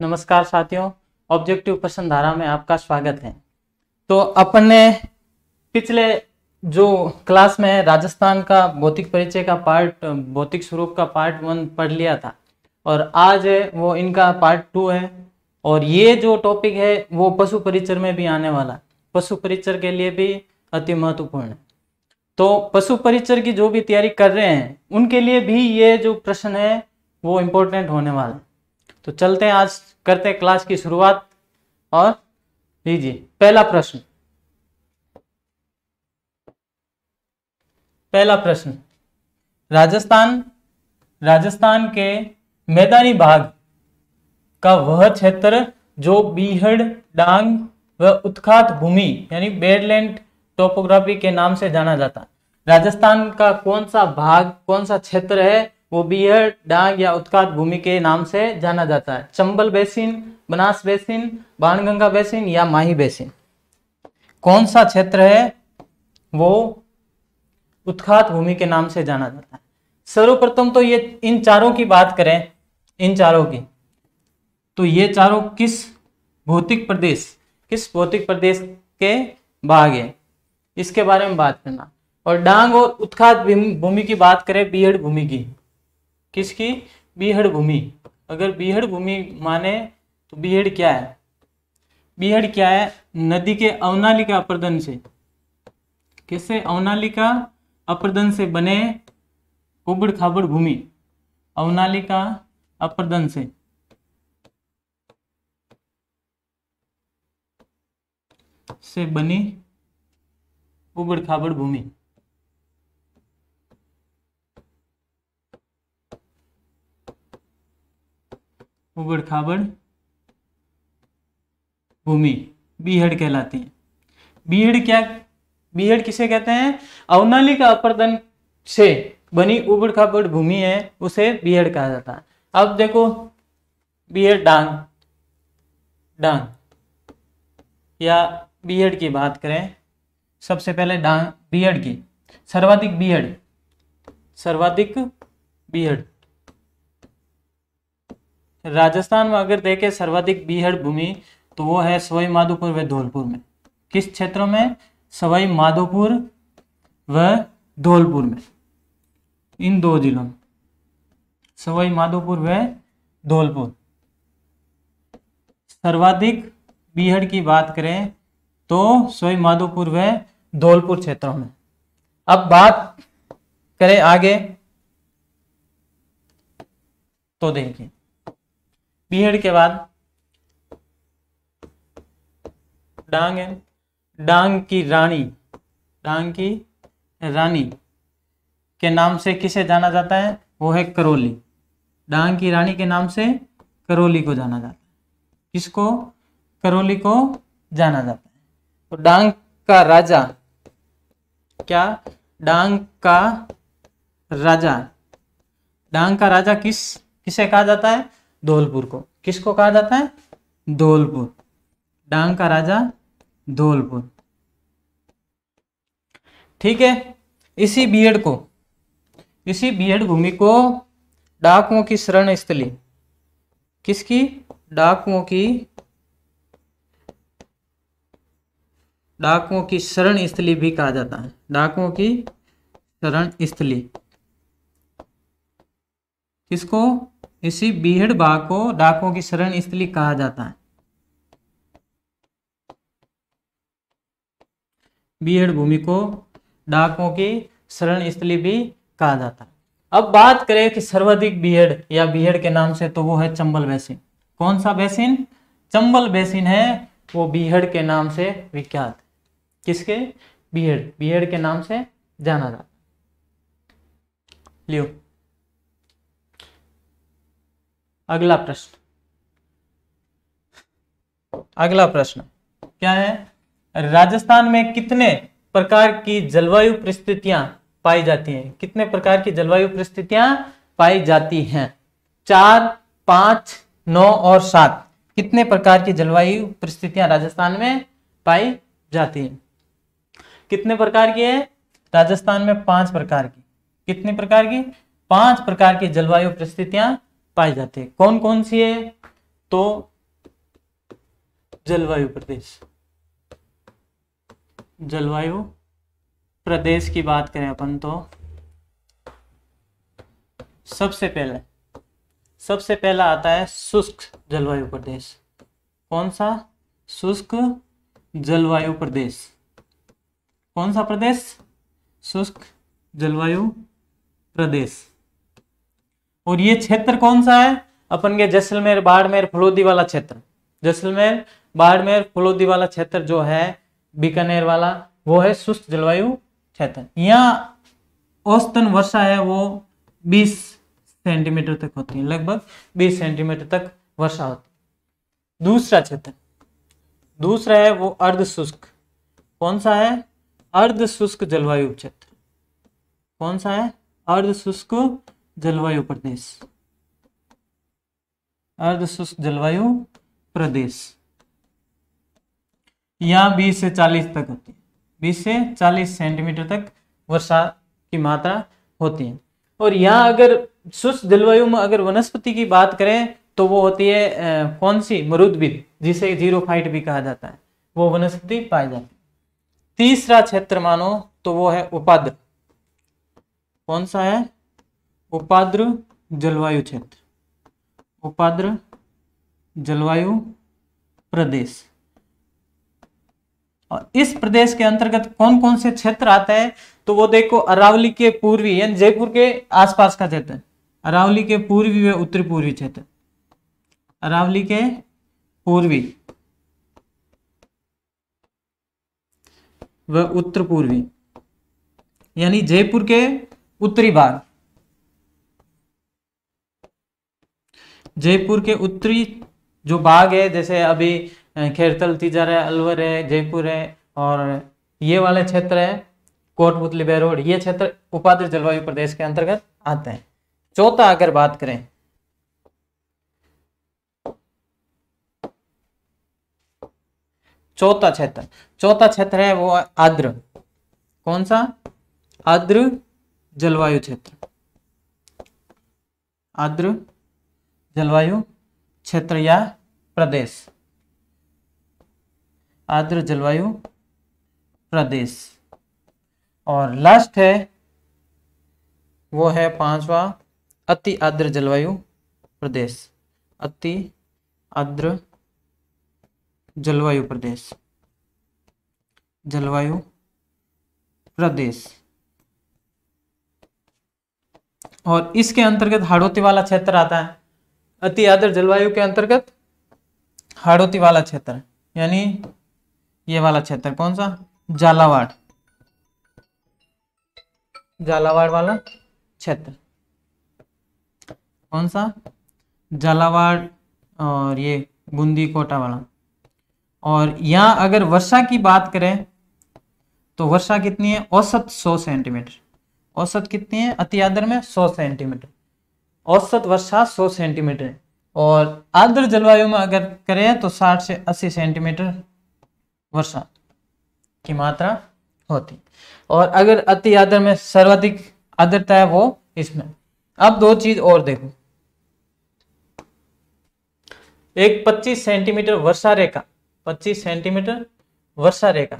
नमस्कार साथियों ऑब्जेक्टिव प्रश्न धारा में आपका स्वागत है। तो अपन ने पिछले जो क्लास में राजस्थान का भौतिक परिचय का पार्ट भौतिक स्वरूप का पार्ट वन पढ़ लिया था और आज है, वो इनका पार्ट टू है और ये जो टॉपिक है, वो पशु परिचर में भी आने वाला। पशु परिचर के लिए भी अति महत्वपूर्ण है। तो पशु परिचर की जो भी तैयारी कर रहे हैं, उनके लिए भी ये जो प्रश्न है, वो इम्पोर्टेंट होने वाला है। तो चलते हैं आज, करते हैं क्लास की शुरुआत और लीजिए, पहला प्रश्न। पहला प्रश्न। राजस्थान राजस्थान के मैदानी भाग का वह क्षेत्र जो बीहड़, डांग व उत्खात भूमि, यानी बेडलैंड टोपोग्राफी के नाम से जाना जाता। है राजस्थान का कौन सा भाग, कौन सा क्षेत्र है वो बिहड़ डांग या उत्कात भूमि के नाम से जाना जाता है। Chambal basin, Banas basin, Banganga basin या माही बेसिन। कौन सा क्षेत्र है? वो उत्खात भूमि के नाम से जाना जाता है। सर्वप्रथम तो ये इन चारों की बात करें, इन चारों की तो ये चारों किस भौतिक प्रदेश, किस भौतिक प्रदेश के भाग है? इसके बारे में बात करना। और डांग और उत्खात भूमि की बात करें बीहड़ भूमि की। किसकी? बीहड़ भूमि। अगर बीहड़ भूमि माने तो बीहड़ क्या है? बीहड़ क्या है? नदी के अवनालिका अपर्दन से। किससे अवनालिका? अपर्दन से बने उबड़ खाबड़ भूमि। अवनालिका अपर्दन से। से बनी उबड़ खाबड़ भूमि। उबड़ खाबड़ भूमि। बीहड़ कहलाती है। बीहड़ क्या, बीहड़ किसे कहते हैं? अवनाली का अपर्दन से बनी उबड़ खाबड़ भूमि है, उसे बीहड़ कहा जाता है। अब देखो, बीहड़ डांग डांग। या बीहड़ की बात करें, सबसे पहले डांग, बीहड़ की। सर्वाधिक बीहड़ सर्वाधिक बीहड़। राजस्थान में अगर देखें सर्वाधिक बीहड़ भूमि तो वो है सवाई माधोपुर व धौलपुर में। किस क्षेत्रों में? सवाई माधोपुर व धौलपुर में। इन दो जिलों में। सवाई माधोपुर व धौलपुर। सर्वाधिक बीहड़ की बात करें तो सवाई माधोपुर व धौलपुर क्षेत्रों में। अब बात करें आगे तो देखिए। बीहड़ के बाद, डांग है, डांग की रानी, डांग की रानी के नाम से किसे जाना जाता है? वो है करोली। डांग की रानी के नाम से करोली को जाना जाता है। किसको? करोली को जाना जाता है। तो डांग का राजा, क्या? डांग का राजा। डांग का राजा किस, किसे कहा जाता है? धौलपुर को। किसको कहा जाता है? धौलपुर। डांग का राजा धौलपुर। ठीक है, इसी बीएड को, इसी बीएड भूमि को डाकुओं की शरण स्थली किसकी? डाकुओं की डाकुओं की शरण स्थली भी कहा जाता है। डाकुओं की शरण स्थली किसको? इसी बीहड़ बाग को डाकों की शरण स्थली कहा जाता है। बीहड़ भूमि को डाकों की शरण स्थली भी कहा जाता है। अब बात करें कि सर्वाधिक बीहड़ या बीहड़ के नाम से तो वो है चंबल बेसिन। कौन सा बेसिन? चंबल बेसिन है, वो बीहड़ के नाम से विख्यात। किसके? बीहड़। बीहड़ के नाम से जाना जाता लियो। अगला प्रश्न। अगला प्रश्न, क्या है? राजस्थान में कितने प्रकार की जलवायु परिस्थितियाँ पाई जाती हैं? कितने प्रकार की जलवायु परिस्थितियाँ पाई जाती हैं? चार, पाँच, नौ और सात। कितने प्रकार की जलवायु परिस्थितियाँ राजस्थान में पाई जाती हैं? कितने प्रकार की है? राजस्थान में पाँच प्रकार की। कितने प्रकार की? पाँच प्रकार की जलवायु परिस्थितियाँ पाई जाते हैं। कौन कौन सी है? तो जलवायु प्रदेश। जलवायु प्रदेश की बात करें अपन तो सबसे पहले, सबसे पहला आता है शुष्क जलवायु प्रदेश। कौन सा? शुष्क जलवायु प्रदेश। कौन सा प्रदेश? शुष्क जलवायु प्रदेश। और ये क्षेत्र कौन सा है? अपन के जैसलमेर, बाड़मेर, फलोदी वाला क्षेत्र। जैसलमेर, बाड़मेर, फलोदी वाला क्षेत्र जो है, बीकानेर वाला, वो है शुष्क जलवायु क्षेत्र। यहाँ औसतन वर्षा है वो 20 सेंटीमीटर तक होती है, लगभग 20 सेंटीमीटर तक वर्षा होती है। दूसरा क्षेत्र। दूसरा है वो अर्ध शुष्क कौन सा है? अर्ध शुष्क जलवायु क्षेत्र। कौन सा है? अर्ध शुष्क जलवायु प्रदेश। अर्ध शुष्क जलवायु प्रदेश। यहाँ 20 से 40 तक होती है। 20 से 40 सेंटीमीटर तक वर्षा की मात्रा होती है। और यहाँ अगर शुष्क जलवायु में अगर वनस्पति की बात करें तो वो होती है कौन सी? मरुदबिद जिसे ज़ीरो फाइट भी कहा जाता है। वो वनस्पति पाई जाती है। तीसरा क्षेत्र मानो तो वो है उपाद्र कौन सा है? उपाद्र जलवायु क्षेत्र उपाद्र जलवायु प्रदेश और इस प्रदेश के अंतर्गत कौन कौन से क्षेत्र आते हैं तो वो देखो अरावली के पूर्वी यानी जयपुर के आसपास का क्षेत्र अरावली के पूर्वी व उत्तर पूर्वी क्षेत्र अरावली के पूर्वी व उत्तर पूर्वी यानी जयपुर के उत्तरी भाग जयपुर के उत्तरी जो भाग है, जैसे अभी खेरतल, तीजर है, अलवर है, जयपुर है, और ये वाले क्षेत्र है कोटपुतली बेरोड, ये क्षेत्र उपाद्र जलवायु प्रदेश के अंतर्गत आते हैं। चौथा अगर बात करें, चौथा क्षेत्र चौथा क्षेत्र है वो आर्द्र। कौन सा? आद्र जलवायु क्षेत्र। आर्द्र जलवायु क्षेत्र या प्रदेश। आर्द्र जलवायु प्रदेश। और लास्ट है, वो है पांचवा अति आर्द्र जलवायु प्रदेश। अति आर्द्र जलवायु प्रदेश। जलवायु प्रदेश। और इसके अंतर्गत हाड़ोती वाला क्षेत्र आता है। अति आर्द्र जलवायु के अंतर्गत हाड़ोती वाला क्षेत्र, यानी ये वाला क्षेत्र कौन सा? झालावाड़ झालावाड़ वाला क्षेत्र। कौन सा? झालावाड़ और ये बूंदी कोटा वाला। और यहाँ अगर वर्षा की बात करें तो वर्षा कितनी है? औसत 100 सेंटीमीटर। औसत कितनी है? अति आदर में 100 सेंटीमीटर। औसत वर्षा 100 सेंटीमीटर और आर्द्र जलवायु में अगर करें तो 60 से 80 सेंटीमीटर वर्षा की मात्रा होती। और अगर अति आर्द्र में सर्वाधिक आर्द्रता है वो इसमें। अब दो चीज़ और देखो। एक 25 सेंटीमीटर वर्षा रेखा 25 सेंटीमीटर वर्षा रेखा।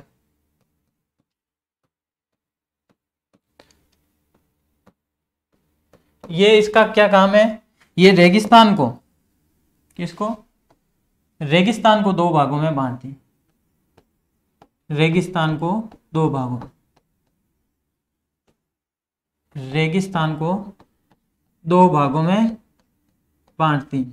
ये इसका क्या काम है? ये रेगिस्तान को। किसको? रेगिस्तान को दो भागों में बांटती रेगिस्तान को दो भागों। रेगिस्तान को दो भागों में बांटती।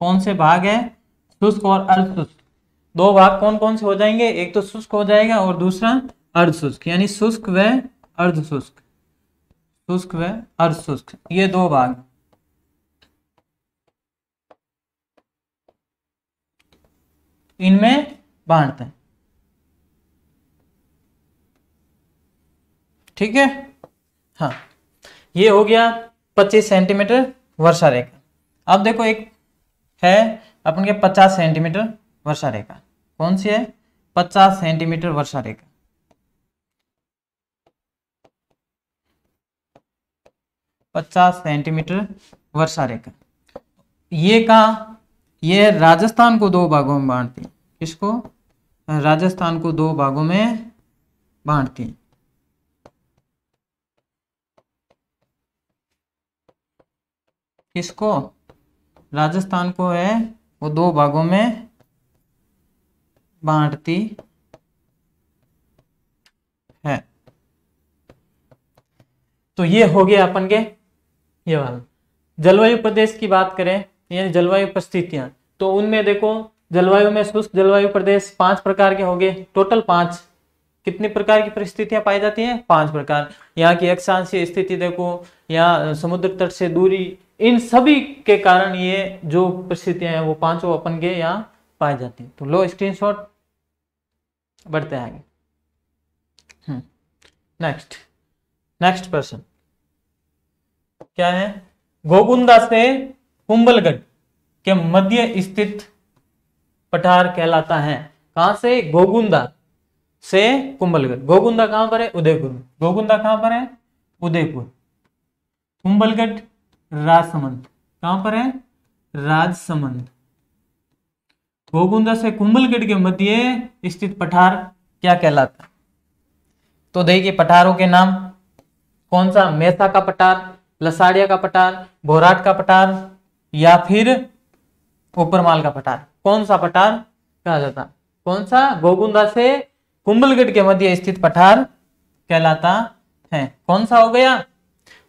कौन से भाग है? शुष्क और अर्ध शुष्क दो भाग कौन कौन से हो जाएँगे? एक तो शुष्क हो जाएगा और दूसरा अर्ध शुष्क यानी शुष्क व अर्ध शुष्क शुष्क व अर्ध शुष्क ये दो भाग। इनमें बांटते हैं ठीक है? हाँ। ये हो गया 25 सेंटीमीटर वर्षा रेखा। अब देखो एक है, अपन के 50 सेंटीमीटर। वर्षा रेखा। कौन सी है? पचास सेंटीमीटर वर्षा रेखा। पचास सेंटीमीटर वर्षा रेखा। ये कहा? यह राजस्थान को दो भागों में बांटती। किसको? राजस्थान को दो भागों में बांटती। किसको? राजस्थान को है, वो दो भागों में बांटती है। तो ये हो गया अपन के ये वाला। जलवायु प्रदेश की बात करें, यानी जलवायु परिस्थितियाँ। तो उनमें देखो, जलवायु में शुष्क जलवायु प्रदेश पाँच प्रकार के होंगे। टोटल पाँच। कितने प्रकार की परिस्थितियाँ पाई जाती हैं? पाँच प्रकार। यहाँ की अक्षांशीय स्थिति देखो यहाँ समुद्र तट से दूरी, इन सभी के कारण ये जो परिस्थितियाँ हैं, वो पाँचों अपन के यहाँ पाई जाती है। तो लो स्क्रीनशॉट। बढ़ते हैं आगे। नेक्स्ट नेक्स्ट पर्सन क्या है? गोगुंदा से कुंबलगढ़ के मध्य स्थित पठार कहलाता है। कहाँ से? गोगुंदा से कुंबलगढ़ गोगुंदा कहाँ पर है? उदयपुर गोगुंदा कहाँ पर है? उदयपुर। कुंबलगढ़ राजसमंद। कहाँ पर है? राजसमंद। गोगुंदा से कुंभलगढ़ के मध्य स्थित पठार क्या कहलाता? तो देखिए पठारों के नाम कौन सा? मेसा का पठार, लसाड़िया का पठार भोराट का पठार या फिर ऊपरमाल का पठार? कौन सा पठार कहा जाता? कौन सा? गोगुंदा से कुंभलगढ़ के मध्य स्थित पठार कहलाता है। कौन सा हो गया?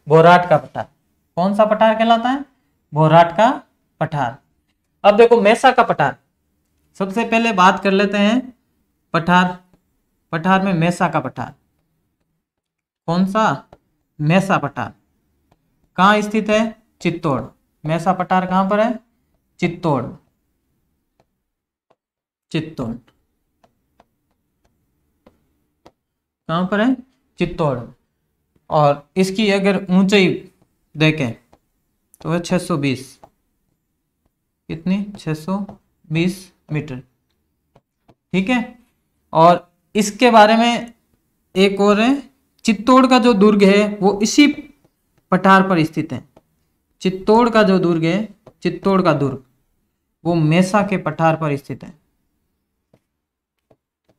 भोराट का पठार। कौन सा पठार कहलाता है? भोराट का पठार। अब देखो मेसा का पठार। सबसे पहले बात कर लेते हैं पठार पठार में मैसा का पठार। कौन सा? मैसा पठार। कहाँ स्थित है? चित्तौड़। मैसा पठार कहाँ पर है? चित्तौड़। चित्तौड़। कहाँ पर है? चित्तौड़। और इसकी अगर ऊंचाई देखें तो है 620 कितनी? 620 मीटर ठीक है? और इसके बारे में एक और है, चित्तौड़ का जो दुर्ग है, वो इसी पठार पर स्थित है। चित्तौड़ का जो दुर्ग है, चित्तौड़ का दुर्ग, वो मेसा के पठार पर स्थित है।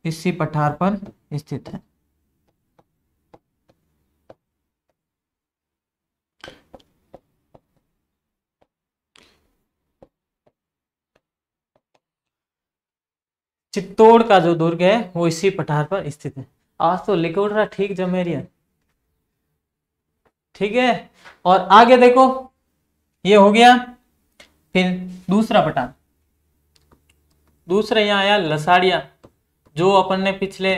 इसी पठार पर स्थित है। चित्तौड़ का जो दुर्ग है, वो इसी पठार पर स्थित है। आज तो लिखो रहा ठीक जमेरिया ठीक है? और आगे देखो, ये हो गया फिर दूसरा पठार। दूसरा यहाँ आया लसाड़िया, जो अपन ने पिछले,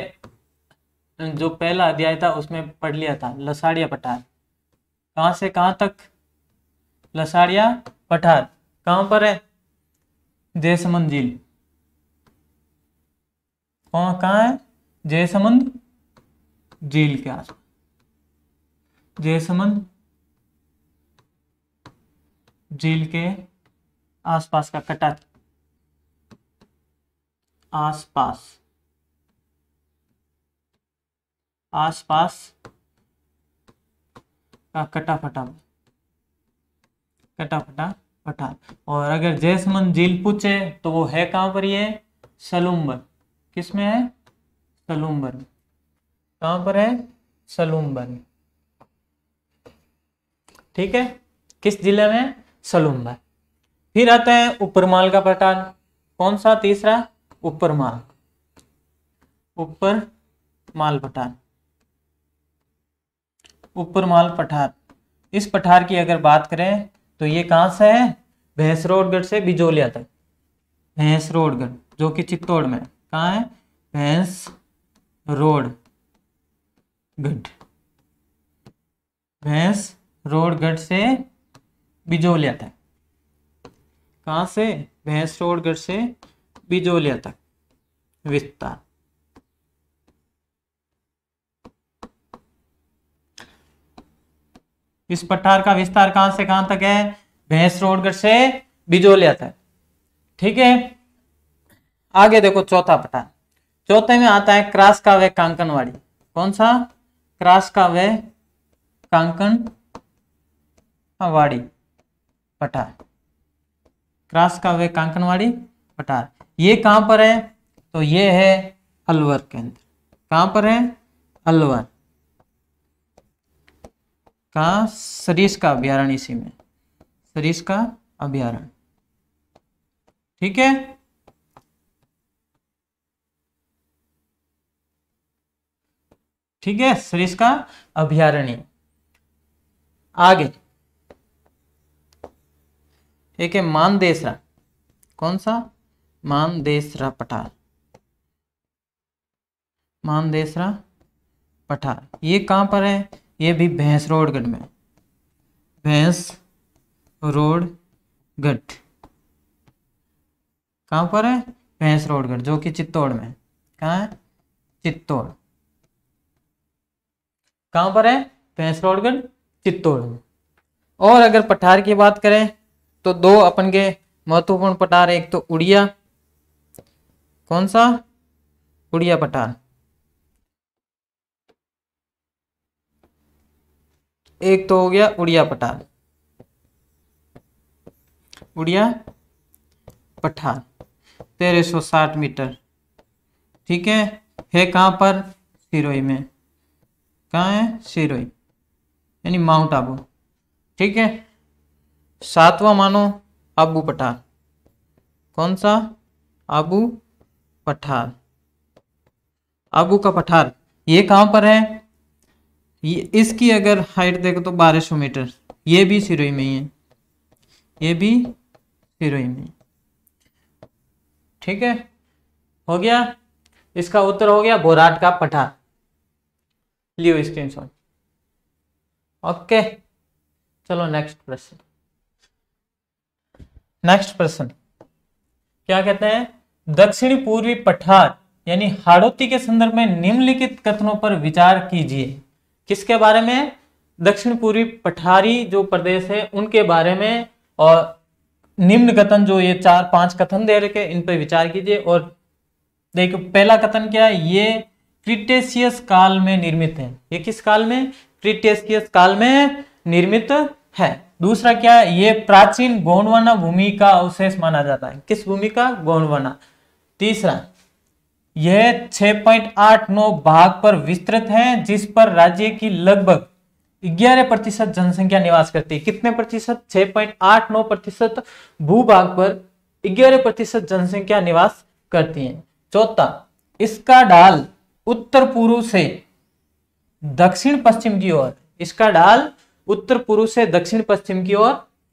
जो पहला अध्याय था, उसमें पढ़ लिया था, लसाड़िया पठार। कहाँ से, कहाँ तक? लसाड़िया पठार। कहाँ पर है? जयसमंद झील। कहाँ है? जयसमंद झील के आस जयसमंद झील के आसपास का कटा। आसपास। आसपास का कटा फटा। कटा फटा और अगर जयसमंद झील पूछे तो वो है कहाँ पर ये? सलूम्बर किसमें है? सलूम्बर कहाँ पर है? सलूम्बर ठीक है? किस ज़िले में? सलूम्बर फिर आता है उपरमाल का पठार कौन सा? तीसरा, उपरमाल। ऊपर माल पठार उपरमाल पठार इस पठार की अगर बात करें तो ये कहाँ से है? भैंसरोडगढ़ से बिजोलिया तक। भैंसरोडगढ़, जो कि चित्तौड़ में कहा है? भैंस रोड। गढ़। भैंस रोडगढ़ से बिजोलिया तक। कहाँ से? भैंस रोडगढ़ से बिजोलिया तक। विस्तार। इस पठार का विस्तार कहाँ से कहाँ तक है? भैंस रोडगढ़ से बिजोलिया तक। ठीक है? आगे देखो चौथा पठार चौथे में आता है क्रास का वे कांकनवाड़ी कौन सा? क्रास का वे कांकन वाड़ी पठार क्रास का वे कांकनवाड़ी पठार ये कहाँ पर है? तो ये है अलवर के अंदर कहाँ पर है? अलवर। का सरीस का अभ्यारण्य इसी में। सरीस का अभ्यारण ठीक है? ठीक है सरीस का अभ्यारण्य। आगे। एक है, मानदेसरा। कौन सा? मानदेसरा पठार। मानदेसरा पठार। ये कहाँ पर है? ये भी भैंस रोडगढ़ में। भैंस रोडगढ़। कहाँ पर है? भैंस रोडगढ़, जो कि चित्तौड़ में कहा है? चित्तौड़। कहाँ पर है? भैंस रोडगढ़ चित्तौड़ में और अगर पठार की बात करें तो दो अपन के महत्वपूर्ण पठार एक तो उड़िया। कौन सा? उड़िया पठार। एक तो हो गया उड़िया पठार। उड़िया पठार। तेरह सौ साठ मीटर। ठीक है? है कहाँ पर? सिरोही में। कहाँ है? सिरोही। यानी माउंट आबू। ठीक है? सातवां मानो आबू पठार। कौन सा? आबू पठार। आबू का पठार। ये कहाँ पर है? ये इसकी अगर हाइट देखो तो बारह सौ मीटर। ये भी सिरोही में ही है। ये भी सिरोही में ठीक है? हो गया? इसका उत्तर हो गया बोराट का पठार। लियो स्क्रीनशॉट। ओके, चलो नेक्स्ट प्रश्न नेक्स्ट प्रश्न क्या कहते हैं? दक्षिणी पूर्वी पठार, यानी हाड़ोती के संदर्भ में निम्नलिखित कथनों पर विचार कीजिए। किसके बारे में? दक्षिण पूर्वी पठारी जो प्रदेश है, उनके बारे में, और निम्न कथन जो ये चार पाँच कथन दे रखे इन पर विचार कीजिए। और देखो, पहला कथन क्या है? ये क्रिटेशियस काल में निर्मित है। ये किस काल में? क्रिटेशियस काल में निर्मित है। दूसरा क्या है? ये प्राचीन गोंडवाना भूमि का अवशेष माना जाता है। किस भूमि का? गोंडवाना। तीसरा, यह 6.89 भाग पर विस्तृत है, जिस पर राज्य की लगभग 11 प्रतिशत जनसंख्या निवास करती है। कितने प्रतिशत? 6.89 प्रतिशत भूभाग पर 11 प्रतिशत जनसंख्या निवास करती है। चौथा, इसका ढाल उत्तर पूर्व से दक्षिण पश्चिम की ओर। इसका ढाल उत्तर पूर्व से दक्षिण पश्चिम की ओर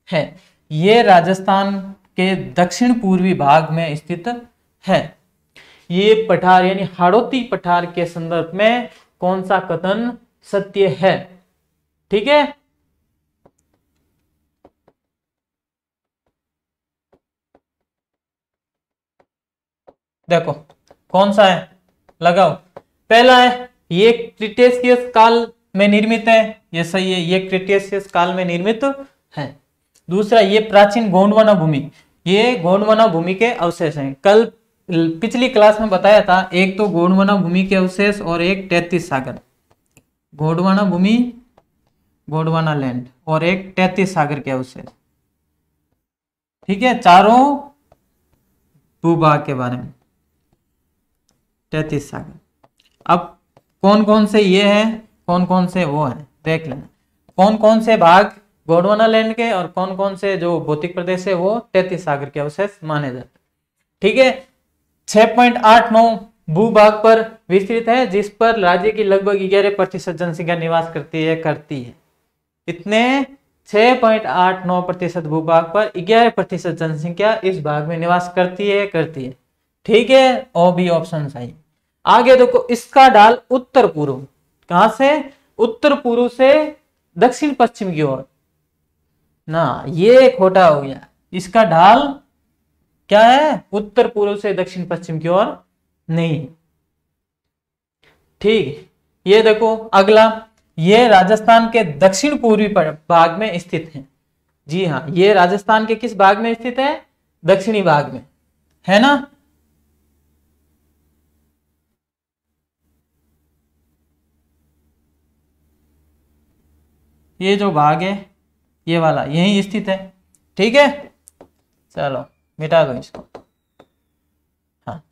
है। ये राजस्थान के दक्षिण पूर्वी भाग में स्थित है। ये पठार यानी हाड़ोती पठार के संदर्भ में कौन सा कथन सत्य है? ठीक है? देखो, कौन सा है? लगाओ। पहला है, ये क्रिटेशियस काल में निर्मित है। ये सही है, ये क्रिटेशियस काल में निर्मित है। दूसरा, ये प्राचीन गोंडवाना भूमि। ये गोंडवाना भूमि के अवशेष हैं। कल पिछली क्लास में बताया था, एक तो गोंडवाना भूमि के अवशेष और एक तैतीस सागर। गोंडवाना भूमि, गोंडवाना लैंड और एक तैतीस सागर के अवशेष। ठीक है, चारों भूभाग के बारे में। तैतीस सागर। अब कौन कौन से ये हैं कौन कौन से वो हैं, देख लेना। कौन कौन से भाग गोडवाना लैंड के और कौन कौन से जो भौतिक प्रदेश है वो तैतीस सागर के अवशेष माने जाते ठीक है? 6.89 भूभाग पर विस्तृत है, जिस पर राज्य की लगभग 11 प्रतिशत जनसंख्या निवास करती है करती है। इतने 6.89 प्रतिशत भूभाग पर 11 प्रतिशत जनसंख्या इस भाग में निवास करती है करती है। ठीक है? ओ बी ऑप्शन सही आगे देखो, इसका डाल उत्तर पूर्व। कहाँ से? उत्तर पूर्व से दक्षिण पश्चिम की ओर। ना, ये खोटा हो गया। इसका ढाल क्या है? उत्तर पूर्व से दक्षिण पश्चिम की ओर नहीं। ठीक, ये देखो, अगला। ये राजस्थान के दक्षिण पूर्वी भाग में स्थित है। जी हाँ ये राजस्थान के किस भाग में स्थित है? दक्षिणी भाग में। है ना? ये जो भाग है, ये वाला, यही स्थित है। ठीक है? चलो, मिटा दो इसको। हाँ।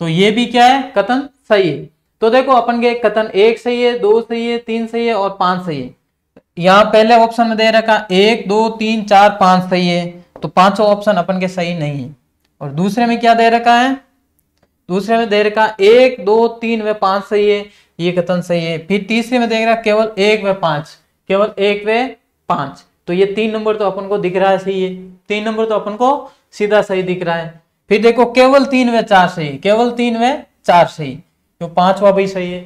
तो ये भी क्या है? कथन सही है। तो देखो, अपन के कथन एक सही है, दो सही है, तीन सही है और पाँच सही है। यहाँ पहले ऑप्शन में दे रखा, एक, दो, तीन, चार, पाँच सही है। तो पाँचों ऑप्शन अपन के सही नहीं है। और दूसरे में क्या दे रखा है? दूसरे में दे रखा, एक, दो, तीन, व पाँच सही है, ये कथन सही है। फिर तीसरे में देख रहा, केवल एक व पाँच, केवल एक व पाँच। तो ये तीन नंबर तो अपन को दिख रहा है सही है। तीन नंबर तो अपन को सीधा सही दिख रहा है। फिर देखो, केवल तीन व चार सही केवल तीन व चार सही तो पांचवा भी सही है।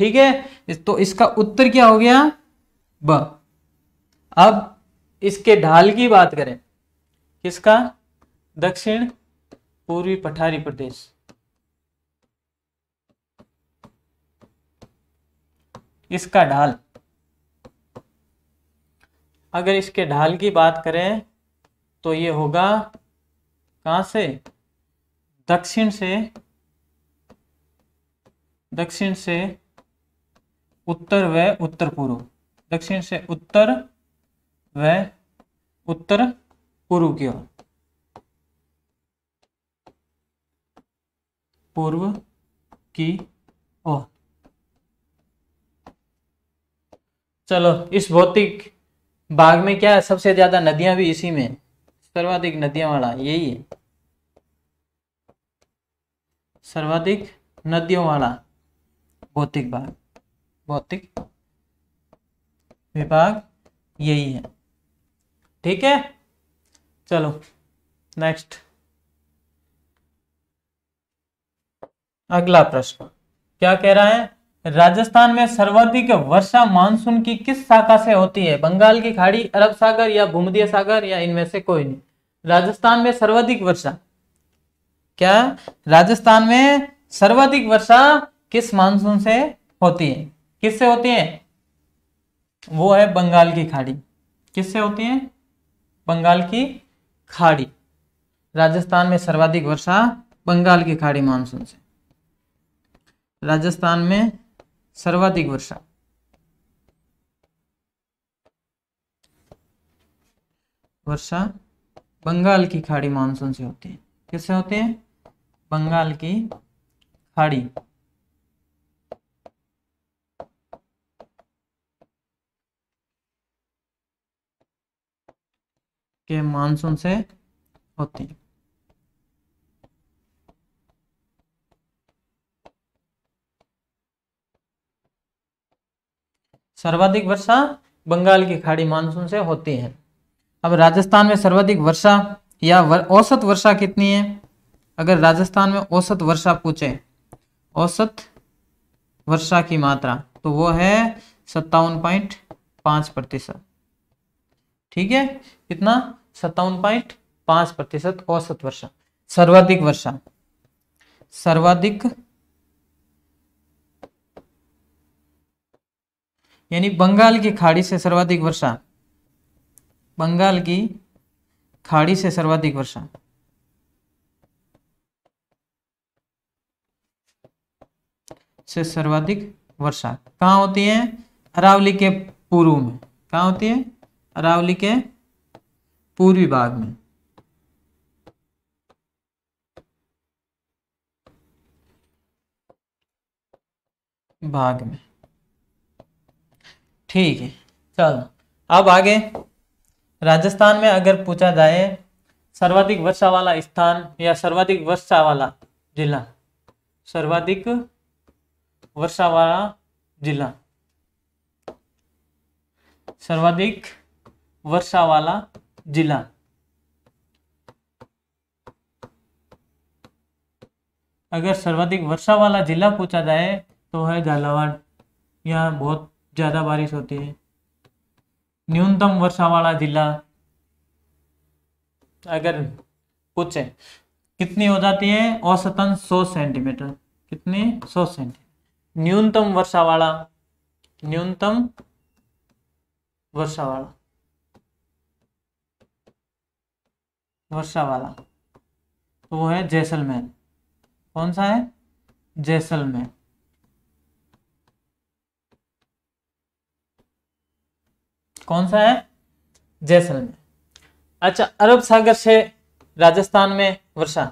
ठीक है? तो इसका उत्तर क्या हो गया? ब। अब इसके ढाल की बात करें। किसका? दक्षिण पूर्वी पठारी प्रदेश। इसका ढाल। अगर इसके ढाल की बात करें तो ये होगा कहाँ से? दक्षिण से दक्षिण से उत्तर व उत्तर पूर्व। दक्षिण से उत्तर व उत्तर पूर्व की ओर। पूर्व की ओर। चलो, इस भौतिक भाग में क्या है सबसे ज़्यादा नदियाँ भी इसी में? सर्वाधिक नदियाँ वाला, यही है। सर्वाधिक नदियों वाला भौतिक भाग भौतिक विभाग यही है। ठीक है? चलो नेक्स्ट अगला प्रश्न। क्या कह रहा है? राजस्थान में सर्वाधिक वर्षा मानसून की किस शाखा से होती है? बंगाल की खाड़ी, अरब सागर या भूमध्य सागर, या इनमें से कोई नहीं? राजस्थान में सर्वाधिक वर्षा। क्या? राजस्थान में सर्वाधिक वर्षा किस मानसून से होती है? किससे होती है? वो है बंगाल की खाड़ी। किससे होती है? बंगाल की खाड़ी। राजस्थान में सर्वाधिक वर्षा बंगाल की खाड़ी मानसून से। राजस्थान में सर्वाधिक वर्षा. वर्षा बंगाल की खाड़ी मानसून से होती है. किससे होती है? बंगाल की खाड़ी. के मानसून से होती है. सर्वाधिक वर्षा बंगाल की खाड़ी मानसून से होती है। अब राजस्थान में सर्वाधिक वर्षा या वर, औसत वर्षा कितनी है? अगर राजस्थान में औसत वर्षा पूछे औसत वर्षा की मात्रा तो वो है सत्तावन पॉइंट पाँच प्रतिशत। ठीक है? कितना? सत्तावन पॉइंट पाँच प्रतिशत औसत वर्षा। सर्वाधिक वर्षा। सर्वाधिक यानी बंगाल की खाड़ी से सर्वाधिक वर्षा। बंगाल की खाड़ी से सर्वाधिक वर्षा। से सर्वाधिक वर्षा। कहाँ होती है? अरावली के पूर्व में। कहाँ होती है? अरावली के पूर्वी भाग में। भाग में। ठीक है, चलो। अब आगे। राजस्थान में अगर पूछा जाए, सर्वाधिक वर्षा वाला स्थान या सर्वाधिक वर्षा वाला जिला? सर्वाधिक वर्षा वाला जिला। सर्वाधिक वर्षा वाला जिला। अगर सर्वाधिक वर्षा वाला जिला पूछा जाए तो है झालावाड़। यहाँ बहुत ज़्यादा बारिश होती है। न्यूनतम वर्षा वाला जिला अगर पूछे, कितनी हो जाती है? औसतन 100 सेंटीमीटर। कितनी? 100 सेंटीमीटर। न्यूनतम वर्षा वाला, न्यूनतम वर्षा वाला। वर्षा वाला। वो है जैसलमेर। कौन सा है? जैसलमेर। कौन सा है? जैसलमेर। अच्छा अरब सागर से राजस्थान में वर्षा।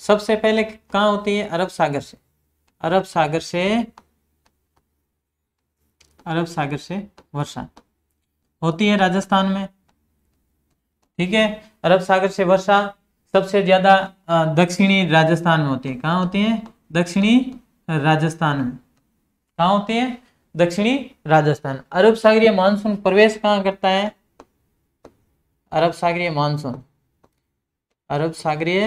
सबसे पहले कहाँ होती है अरब सागर से? अरब सागर से, अरब सागर से वर्षा। होती है राजस्थान में। ठीक है, अरब सागर से वर्षा सबसे ज़्यादा दक्षिणी राजस्थान में होती है। कहाँ होती है? दक्षिणी राजस्थान में। कहाँ होती है? दक्षिणी राजस्थान। अरब सागरीय मानसून प्रवेश कहाँ करता है? अरब सागरीय मानसून। अरब सागरीय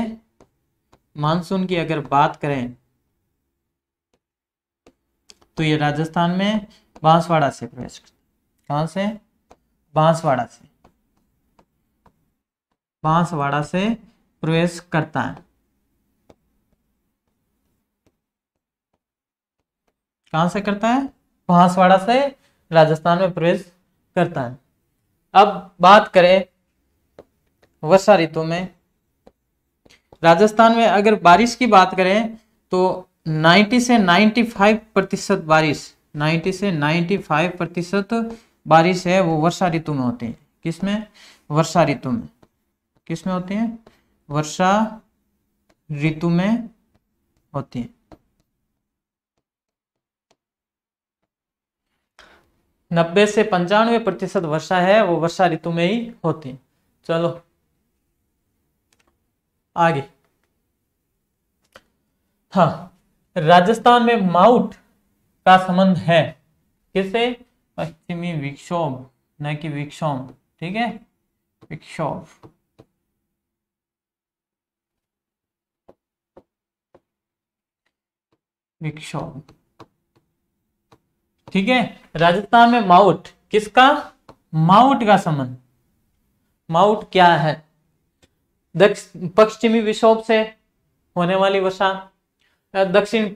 मानसून की अगर बात करें तो ये राजस्थान में बांसवाड़ा से प्रवेश कहाँ से? बांसवाड़ा से। बांसवाड़ा से प्रवेश करता है। कहाँ से करता है? बांसवाड़ा से राजस्थान में प्रवेश करता है। अब बात करें वर्षा ऋतु में। राजस्थान में अगर बारिश की बात करें तो 90 से 95 प्रतिशत बारिश 90 से 95 प्रतिशत बारिश है वो वर्षा ऋतु में होती है। किसमें वर्षा ऋतु में। किसमें होती है? वर्षा ऋतु में होती है। नब्बे से पंचानवे प्रतिशत वर्षा है, वो वर्षा ऋतु में ही होती है। चलो, आगे। हाँ राजस्थान में माउट का संबंध है। किससे पश्चिमी विक्षोभ, न कि विक्षोभ, ठीक है? विक्षोभ। विक्षोभ। ठीक है? राजस्थान में माउट, किसका? माउट का संबंध। माउट क्या है? पश्चिमी विक्षोभ से होने वाली वर्षा दक्षिण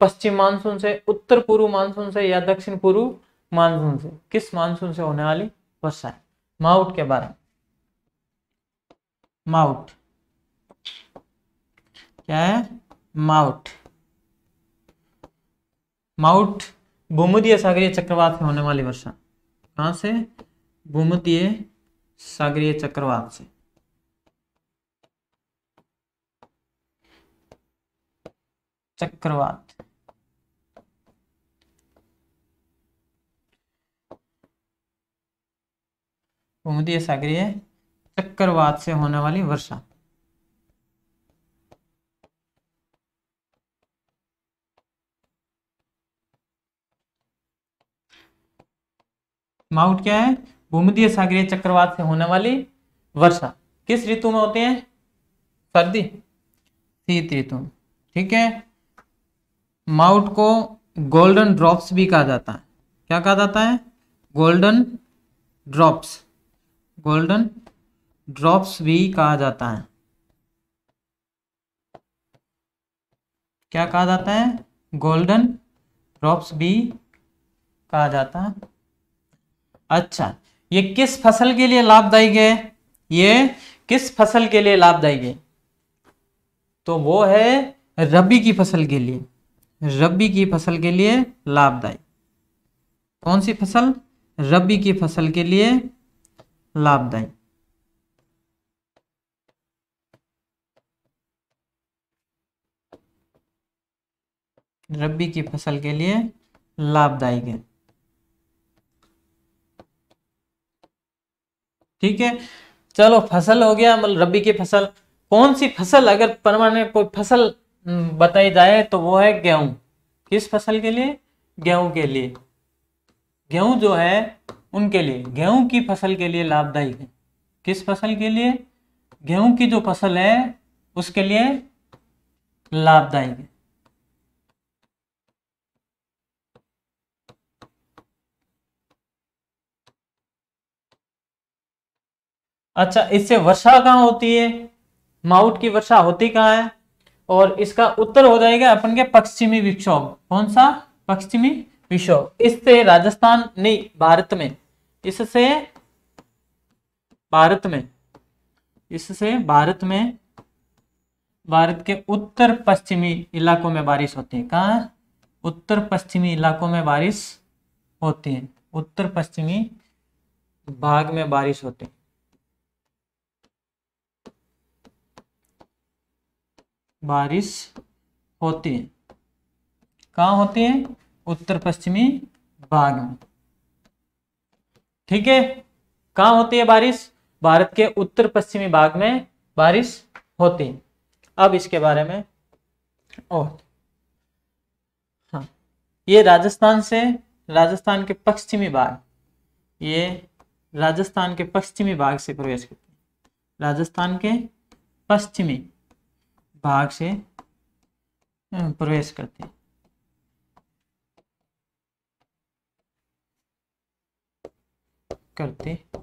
पश्चिम मानसून से, उत्तर पूर्व मानसून से, या दक्षिण पूर्व मानसून से? किस मानसून से होने वाली वर्षा है? माउट के बारे में। माउट। क्या है? माउट। माउट भूमध्य सागरीय चक्रवात से होने वाली वर्षा। कहाँ से? भूमध्य सागरीय चक्रवात से। चक्रवात। भूमध्य सागरीय चक्रवात से होने वाली वर्षा। माउट क्या है? भूमध्य सागरीय चक्रवात से होने वाली वर्षा। किस ऋतु में होती है? सर्दी। शीत ऋतु। ठीक है? माउट को गोल्डन ड्रॉप्स भी कहा जाता है। क्या कहा जाता है? Golden drops. गोल्डन ड्रॉप्स भी कहा जाता है। क्या कहा जाता है? गोल्डन ड्रॉप्स भी कहा जाता है। अच्छा ये किस फ़सल के लिए लाभदायक है? ये किस फ़सल के लिए लाभदायक है? तो वो है रबी की फ़सल के लिए। रबी की फ़सल के लिए लाभदायी। कौन सी फ़सल? रबी की फ़सल के लिए लाभदायी। रबी की फ़सल के लिए लाभदायक है। ठीक है? चलो फ़सल हो गया मतलब रबी की फ़सल। कौन सी फ़सल अगर परमानेंट कोई फ़सल हम्म, बताई जाए तो वो है गेहूँ। किस फ़सल के लिए? गेहूँ के लिए। गेहूँ जो है उनके लिए। गेहूँ की फ़सल के लिए लाभदायक है। किस फ़सल के लिए? गेहूँ की जो फ़सल है उसके लिए लाभदायक है। अच्छा इससे वर्षा कहाँ होती है? माउट की वर्षा होती कहाँ है? और इसका उत्तर हो जाएगा अपन के पश्चिमी विक्षोभ। कौन सा? पश्चिमी विक्षोभ। इससे राजस्थान नहीं, भारत में। इससे भारत में। इससे भारत में। भारत के उत्तर पश्चिमी इलाकों में बारिश होती है। कहा? उत्तर पश्चिमी इलाकों में बारिश होती है। उत्तर पश्चिमी भाग में बारिश होती बारिश होती है। कहाँ होती है? उत्तर पश्चिमी भाग में। ठीक है? कहाँ होती है बारिश? भारत के उत्तर पश्चिमी भाग में बारिश होती है। अब इसके बारे में और। हाँ ये राजस्थान से राजस्थान के पश्चिमी भाग। ये राजस्थान के पश्चिमी भाग से प्रवेश करती है। राजस्थान के पश्चिमी भाग से प्रवेश करती है। करते हैं।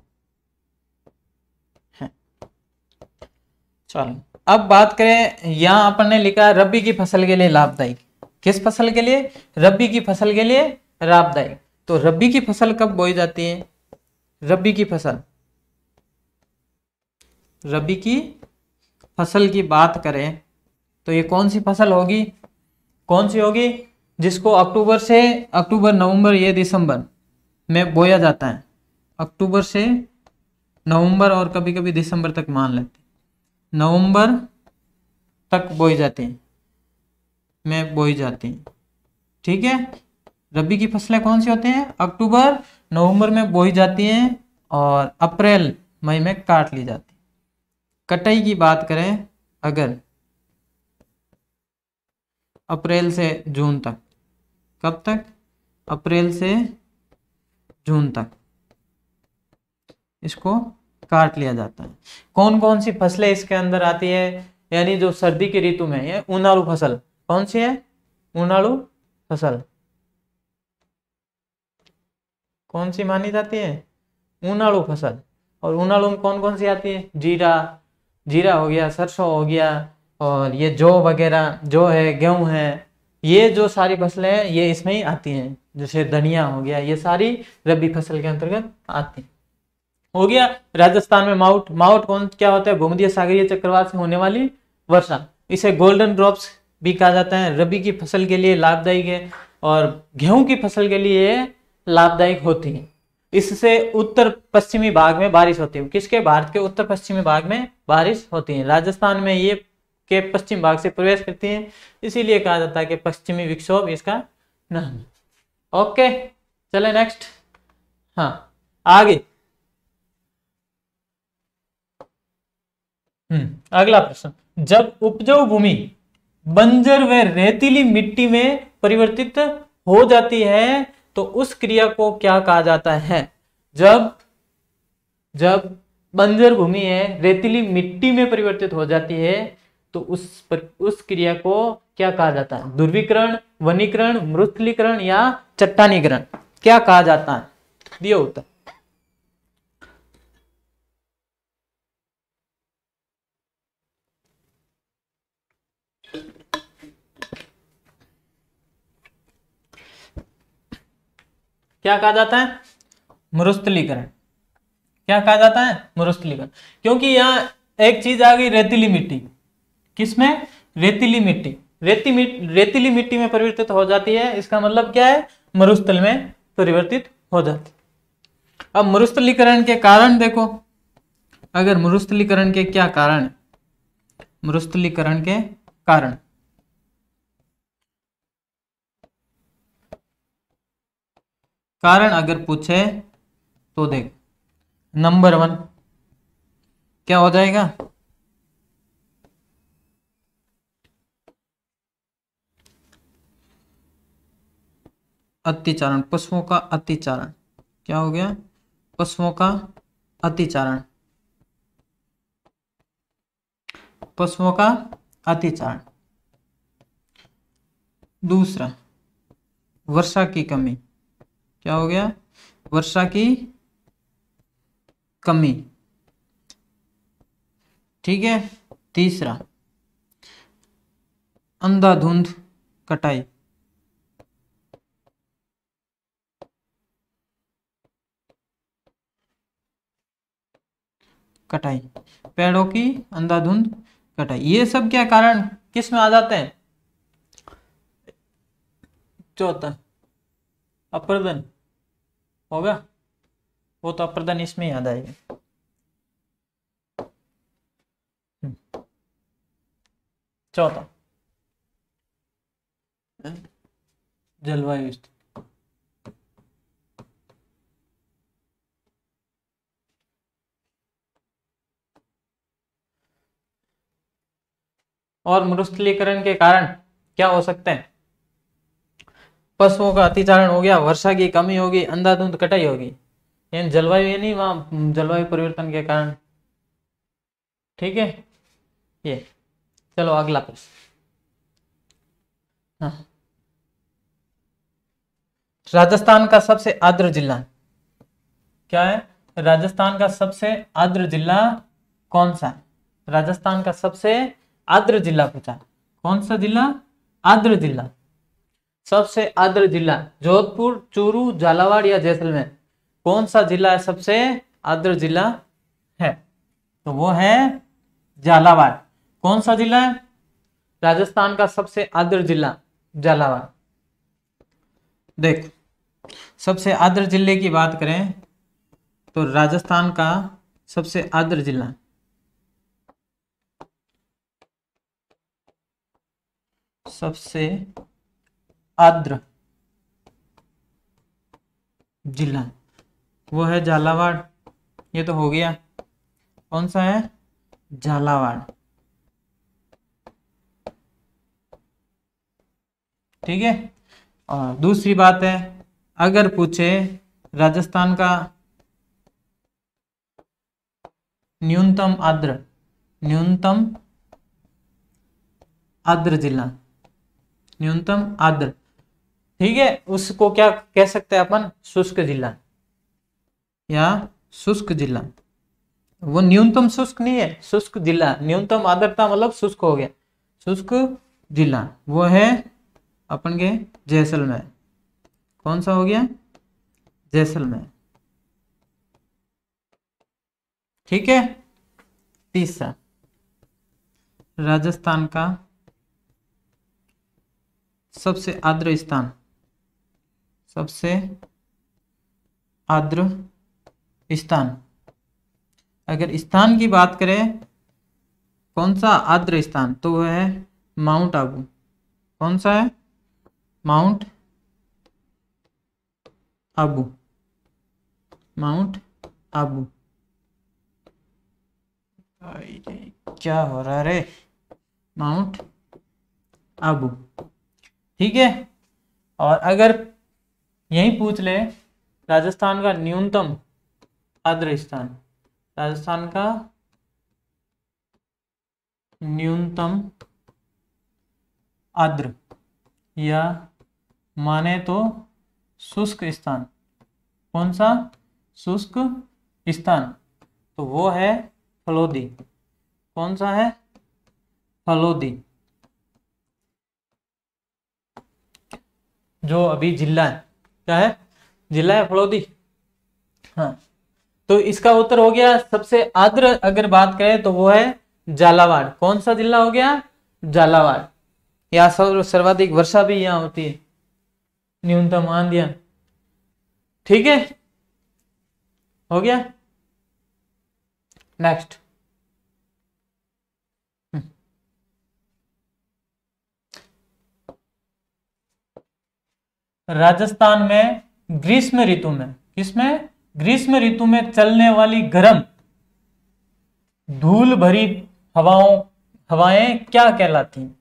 चलो, अब बात करें, यहाँ अपन ने लिखा रबी की फ़सल के लिए लाभदायक। किस फ़सल के लिए? रबी की फ़सल के लिए लाभदायक। तो रबी की फ़सल कब बोई जाती है? रबी की फ़सल। रबी की फ़सल की बात करें तो ये कौन सी फ़सल होगी? कौन सी होगी? जिसको अक्टूबर से अक्टूबर, नवंबर, ये दिसंबर में बोया जाता है। अक्टूबर से नवंबर और कभी कभी दिसंबर तक मान लेते नवंबर तक बोई जाती हैं। में बोई जाती हैं। ठीक है? रबी की फ़सलें कौन सी होती हैं? अक्टूबर, नवंबर में बोई जाती हैं और अप्रैल, मई में काट ली जाती कटाई की बात करें, अगर अप्रैल से जून तक। कब तक? अप्रैल से जून तक। इसको काट लिया जाता है। कौन कौन सी फ़सलें इसके अंदर आती है? यानी जो सर्दी की ऋतु में है उनाड़ू फ़सल। कौन सी है? उनाड़ू फ़सल। कौन सी मानी जाती है? उनाड़ू फ़सल। और उनाड़ू में कौन कौन सी आती है? जीरा। जीरा हो गया, सरसों हो गया और ये जौ वगैरह, जो है, गेहूँ है, ये जो सारी फ़सलें हैं, ये इसमें ही आती हैं। जैसे धनिया हो गया, ये सारी रबी फ़सल के अंतर्गत आती हैं। हो गया राजस्थान में माउट। माउट कौन, क्या होता है? भूमध्य सागरीय चक्रवात से होने वाली वर्षा। इसे गोल्डन ड्रॉप्स भी कहा जाता है। रबी की फ़सल के लिए लाभदायक है और गेहूँ की फ़सल के लिए लाभदायक होती है। इससे उत्तर पश्चिमी भाग में बारिश होती है। किसके? भारत के उत्तर पश्चिमी भाग में बारिश होती है। राजस्थान में ये के पश्चिम भाग से प्रवेश करती है। इसीलिए कहा जाता है कि पश्चिमी विक्षोभ इसका नाम ओके, चले नेक्स्ट हाँ आगे। हम्म अगला प्रश्न। जब उपजाऊ भूमि बंजर व रेतीली मिट्टी में परिवर्तित हो जाती है तो उस क्रिया को क्या कहा जाता है? जब जब बंजर भूमि है, रेतीली मिट्टी में परिवर्तित हो जाती है तो उस पर, उस क्रिया को क्या कहा जाता है? ध्रुवीकरण वनीकरण मृथलीकरण या चट्टानीकरण। क्या कहा जाता है? दियो उत्तर। क्या कहा जाता है? मरुस्थलीकरण क्या कहा जाता है? मरुस्थलीकरण क्योंकि यहाँ एक चीज़ आ गई रेतीली मिट्टी किसमें? रेतीली मिट्टी। रेती मिट, रेतीली मिट्टी में परिवर्तित हो जाती है, इसका मतलब क्या है? मरुस्थल में परिवर्तित हो जाती अब मरुस्थलीकरण के कारण देखो, अगर मरुस्थलीकरण के क्या कारण मरुस्थलीकरण के कारण। कारण अगर पूछे तो देख, नंबर वन, क्या हो जाएगा? अतिचारण, पशुओं का अतिचारण। क्या हो गया? पशुओं का अतिचारण। पशुओं का अतिचारण। दूसरा, वर्षा की कमी। क्या हो गया? वर्षा की कमी। ठीक है? तीसरा, अंधाधुंध कटाई। कटाई, पेड़ों की अंधाधुंध कटाई, ये सब क्या कारण किसमें आ जाते हैं? चौथा, अपर्दन होगा वो तो अप्रदन इसमें याद आएगा। हम्म। चौथा, जलवायु स्थिति। और मरुस्थलीकरण के कारण क्या हो सकते हैं? पशुओं का अतिचारण हो गया, वर्षा की कमी होगी, अंधाधुंध कटाई होगी। यानी जलवायु ये नहीं, वहाँ जलवायु परिवर्तन के कारण। ठीक है? ये, चलो अगला प्रश्न। हाँ। राजस्थान का सबसे आद्र जिला क्या है? राजस्थान का सबसे आद्र जिला कौन सा है? राजस्थान का सबसे आर्द्र जिला पूछा। कौन सा जिला? आद्र जिला। सबसे आर्द्र जिला, जोधपुर, चूरू, झालावाड़ या जैसलमेर। कौन सा जिला है सबसे आर्द्र जिला? है। तो वो है झालावाड़। कौन सा जिला है? राजस्थान का सबसे आर्द्र जिला, झालावाड़। देख, सबसे आर्द्र ज़िले की बात करें तो राजस्थान का सबसे आर्द्र जिला। सबसे आर्द्र जिला। वो है झालावाड़। ये तो हो गया। कौन सा है? झालावाड़। ठीक है? और दूसरी बात है, अगर पूछे राजस्थान का न्यूनतम आर्द्र न्यूनतम आर्द्र जिला। न्यूनतम आर्द्र ठीक है? उसको क्या कह सकते हैं अपन? शुष्क जिला। या शुष्क जिला। वो न्यूनतम शुष्क नहीं है, शुष्क जिला। न्यूनतम आर्द्रता मतलब शुष्क हो गया। शुष्क जिला। वो है अपन के जैसलमेर। कौन सा हो गया? जैसलमेर। ठीक है? तीसरा। राजस्थान का सबसे आर्द्र स्थान। सबसे आर्द्र स्थान। अगर स्थान की बात करें, कौन सा आर्द्र स्थान? तो वह है माउंट आबू। कौन सा है? माउंट आबू। माउंट आबू। क्या हो रहा है रे? माउंट आबू। ठीक है? और अगर यही पूछ ले, राजस्थान का न्यूनतम आर्द्र स्थान, राजस्थान का न्यूनतम आर्द्र या माने तो शुष्क स्थान। कौन सा? शुष्क स्थान। तो वो है फलोदी। कौन सा है? फलोदी। जो अभी जिला है, क्या है? जिला है फलोदी हाँ। तो इसका उत्तर हो गया सबसे आद्र अगर बात करें तो वो है झालावाड़। कौन सा जिला हो गया? झालावाड़। या सर्वाधिक वर्षा भी यहाँ होती है। न्यूनतम आंधिया ठीक है? हो गया? नेक्स्ट राजस्थान में ग्रीष्म ऋतु में। किसमें? ग्रीष्म ऋतु में चलने वाली गर्म, धूल भरी हवाओं, हवाएँ क्या कहलाती हैं?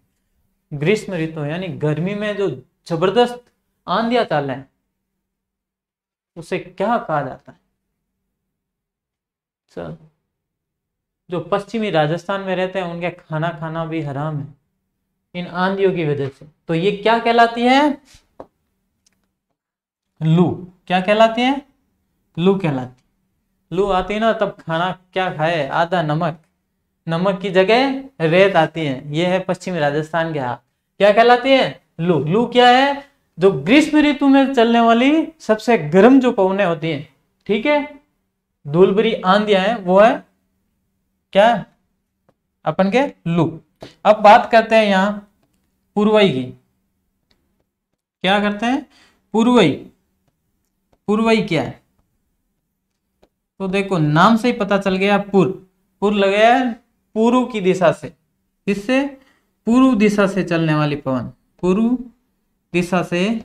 ग्रीष्म ऋतु, यानी गर्मी में जो ज़बरदस्त आंधिया चल है, उसे क्या कहा जाता है? चल जो पश्चिमी राजस्थान में रहते हैं, उनके खाना खाना भी हराम है, इन आंधियों की वजह से। तो ये क्या कहलाती है? लू। क्या कहलाती है? लू कहलाती लू आती है ना, तब खाना क्या खाए? आधा नमक। नमक की जगह रेत आती है। ये है पश्चिमी राजस्थान के हाथ क्या कहलाती है? लू। लू क्या है? जो ग्रीष्म ऋतु में चलने वाली सबसे गर्म जो पवने होती है। ठीक है? धूलभरी आंधिया है, वो है क्या? अपन के लू। अब बात करते हैं यहाँ पूर्वई की। क्या करते हैं? पूर्वई। पूर्वई क्या है। तो देखो, नाम से ही पता चल गया पूर्व। पूर्व लगे पूर्व की दिशा से। किससे? पूर्व दिशा से चलने वाली पवन। पूर्व दिशा से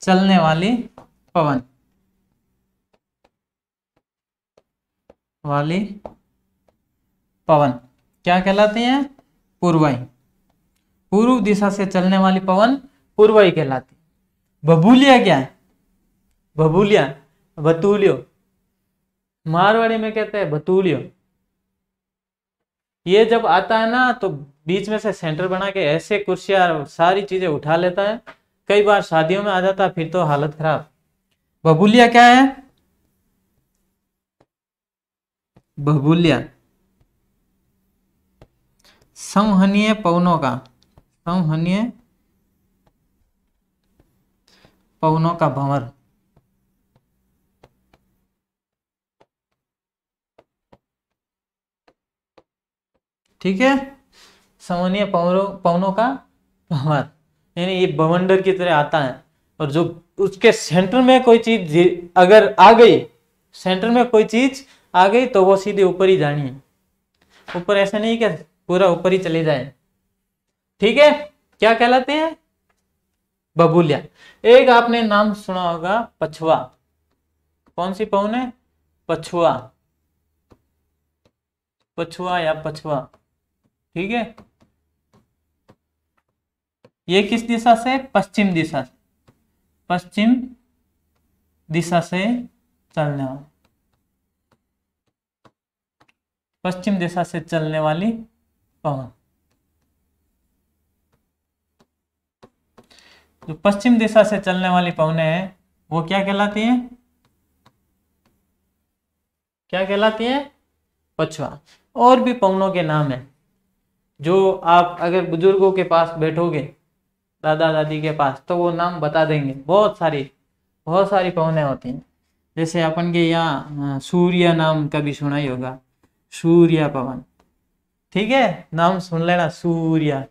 चलने वाली पवन। वाली पवन। क्या कहलाते हैं? पूर्वाई। पूर्व दिशा से चलने वाली पवन पूर्वाई कहलाती बबूलिया क्या है? बबूलिया बतूलियो मारवाड़ी में कहते हैं बतूलियो ये जब आता है ना तो बीच में से सेंटर बना के ऐसे कुर्सियाँ सारी चीज़ें उठा लेता है कई बार शादियों में आ जाता है फिर तो हालत खराब बबूलिया क्या है बबूलिया संहनीय पवनों का संहनीय पवनों का भंवर ठीक है? सामान्य पवनों पवनों का भंवर यानी ये बवंडर की तरह आता है। और जो उसके सेंटर में कोई चीज़ अगर आ गई सेंटर में कोई चीज़ आ गई तो वो सीधे ऊपर ही जानी है। ऊपर ऐसा नहीं कि पूरा ऊपर ही चले जाए। ठीक है? क्या कहलाते हैं? बबूलिया। एक आपने नाम सुना होगा, पछुआ। कौन सी पवन है? पछुआ। पछुआ या पछुआ? ठीक है? ये किस दिशा से? पश्चिम दिशा से। पश्चिम दिशा से चलने वाली। पश्चिम दिशा से चलने वाली पवन। जो पश्चिम दिशा से चलने वाली पवने हैं, वो क्या कहलाती हैं? क्या कहलाती हैं? पछुआ। और भी पवनों के नाम है। जो आप अगर बुज़ुर्गों के पास बैठोगे, दादा दादी के पास तो वो नाम बता देंगे। बहुत सारी बहुत सारी पवने होती हैं। जैसे अपन के यहाँ सूर्य नाम कभी सुना ही होगा। सूर्य पवन। ठीक है? नाम सुन लेना, सूर्य।